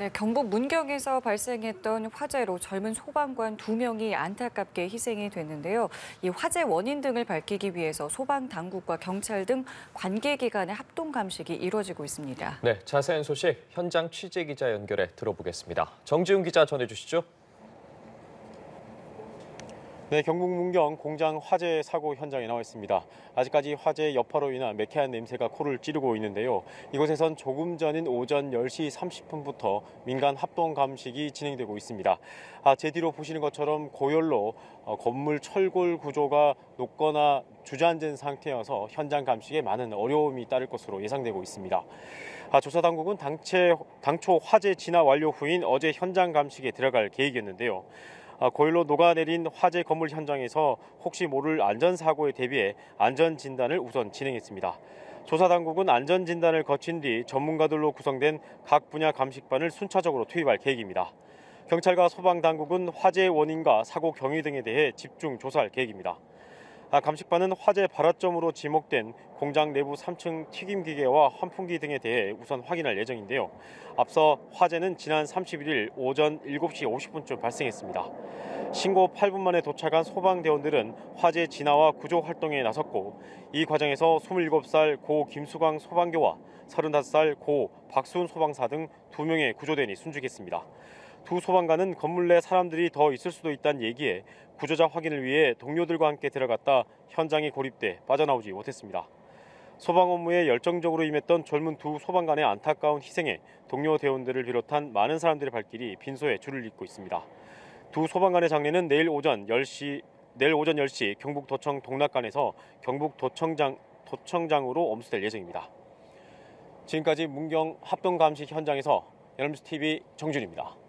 네, 경북 문경에서 발생했던 화재로 젊은 소방관 두 명이 안타깝게 희생이 됐는데요. 이 화재 원인 등을 밝히기 위해서 소방 당국과 경찰 등 관계 기관의 합동 감식이 이루어지고 있습니다. 네, 자세한 소식 현장 취재 기자 연결해 들어보겠습니다. 정지훈 기자 전해 주시죠. 네, 경북 문경 공장 화재 사고 현장에 나와 있습니다. 아직까지 화재 여파로 인한 매캐한 냄새가 코를 찌르고 있는데요. 이곳에선 조금 전인 오전 10시 30분부터 민간 합동 감식이 진행되고 있습니다. 아, 제 뒤로 보시는 것처럼 고열로 어, 건물 철골 구조가 녹거나 주저앉은 상태여서 현장 감식에 많은 어려움이 따를 것으로 예상되고 있습니다. 아, 조사 당국은 당체, 당초 화재 진화 완료 후인 어제 현장 감식에 들어갈 계획이었는데요. 아, 고열로 녹아내린 화재 건물 현장에서 혹시 모를 안전사고에 대비해 안전진단을 우선 진행했습니다. 조사당국은 안전진단을 거친 뒤 전문가들로 구성된 각 분야 감식반을 순차적으로 투입할 계획입니다. 경찰과 소방당국은 화재의 원인과 사고 경위 등에 대해 집중 조사할 계획입니다. 아, 감식반은 화재 발화점으로 지목된 공장 내부 3층 튀김 기계와 환풍기 등에 대해 우선 확인할 예정인데요. 앞서 화재는 지난 31일 오전 7시 50분쯤 발생했습니다. 신고 8분 만에 도착한 소방대원들은 화재 진화와 구조 활동에 나섰고 이 과정에서 27살 고 김수광 소방교와 35살 고 박수훈 소방사 등 2명의 구조대원이 순직했습니다. 두 소방관은 건물 내 사람들이 더 있을 수도 있다는 얘기에 구조자 확인을 위해 동료들과 함께 들어갔다 현장에 고립돼 빠져나오지 못했습니다. 소방 업무에 열정적으로 임했던 젊은 두 소방관의 안타까운 희생에 동료 대원들을 비롯한 많은 사람들의 발길이 빈소에 줄을 잇고 있습니다. 두 소방관의 장례는 내일 오전 10시 내일 오전 10시 경북도청 동락관에서 경북도청장 도청장으로 엄수될 예정입니다. 지금까지 문경 합동 감식 현장에서 연합뉴스 TV 정준입니다.